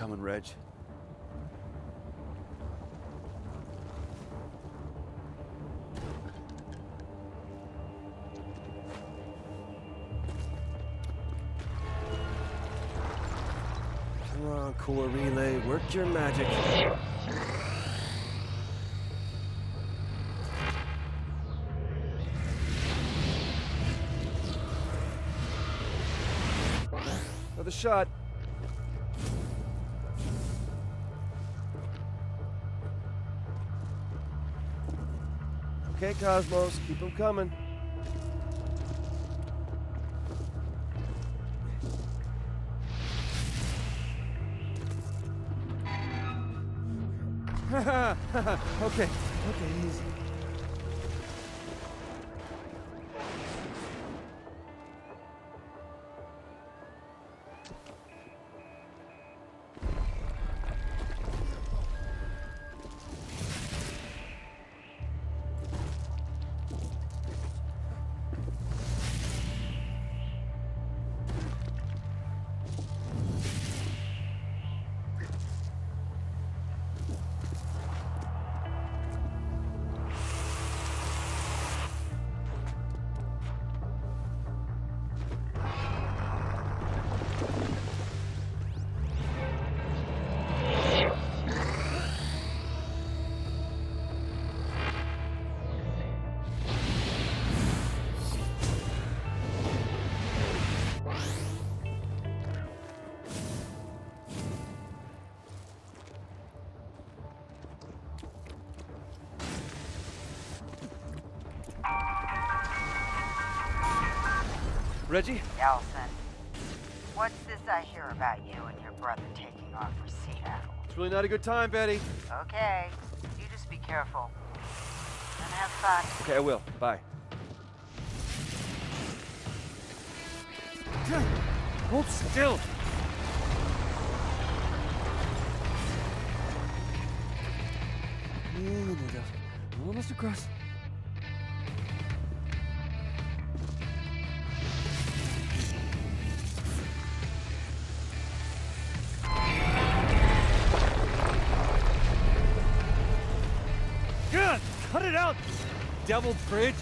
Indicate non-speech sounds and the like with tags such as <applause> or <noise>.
coming, Reg. Come on, core relay, work your magic. Another shot. Okay, Cosmos, keep them coming. <laughs> okay, okay, easy. Reggie? Delsin, what's this I hear about you and your brother taking off for Seattle? It's really not a good time, Betty. Okay, you just be careful. And have fun. Okay, I will. Bye. <gasps> Hold still. Yeah, Almost across. Cut it out! Devil bridge!